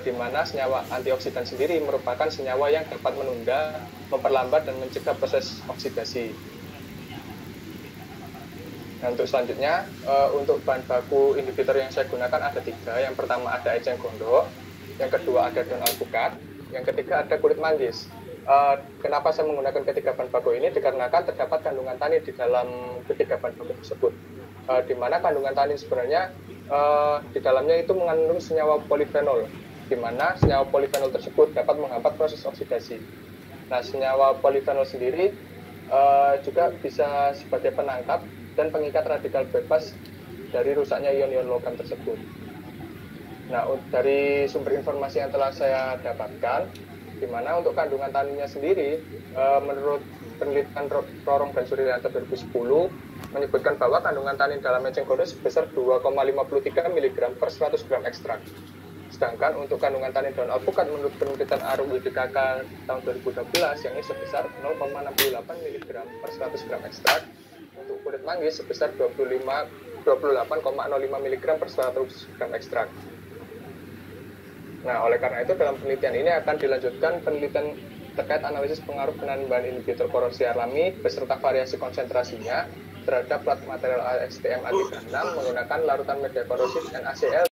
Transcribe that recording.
di mana senyawa antioksidan sendiri merupakan senyawa yang dapat menunda, memperlambat dan mencegah proses oksidasi. Nah, untuk selanjutnya, uh, untuk bahan baku inhibitor yang saya gunakan ada tiga. Yang pertama ada eceng gondok, yang kedua ada daun alpukat, yang ketiga ada kulit manggis. Uh, kenapa saya menggunakan ketiga bahan baku ini? Dikarenakan terdapat kandungan tanin di dalam ketiga bahan baku tersebut. Uh, di mana kandungan tanin sebenarnya di dalamnya itu mengandung senyawa polifenol, di mana senyawa polifenol tersebut dapat menghambat proses oksidasi. Nah, senyawa polifenol sendiri uh, juga bisa sebagai penangkap dan pengikat radikal bebas dari rusaknya ion-ion logam tersebut. Nah, dari sumber informasi yang telah saya dapatkan, di mana untuk kandungan taninnya sendiri, e, menurut penelitian Rorong dan Suryanto 2010, menyebutkan bahwa kandungan tanin dalam eceng gondok sebesar 2,53 mg per 100 gram ekstrak. Sedangkan untuk kandungan tanin daun alpukat menurut penelitian Arum IDKK tahun 2012 yang ini sebesar 0,68 mg per 100 gram ekstrak untuk kulit manggis sebesar 25 28,05 mg per 100 gram ekstrak. Nah, oleh karena itu dalam penelitian ini akan dilanjutkan penelitian terkait analisis pengaruh penambahan inhibitor korosi alami beserta variasi konsentrasinya terhadap plat material AXTM A36 menggunakan larutan media korosif NaCl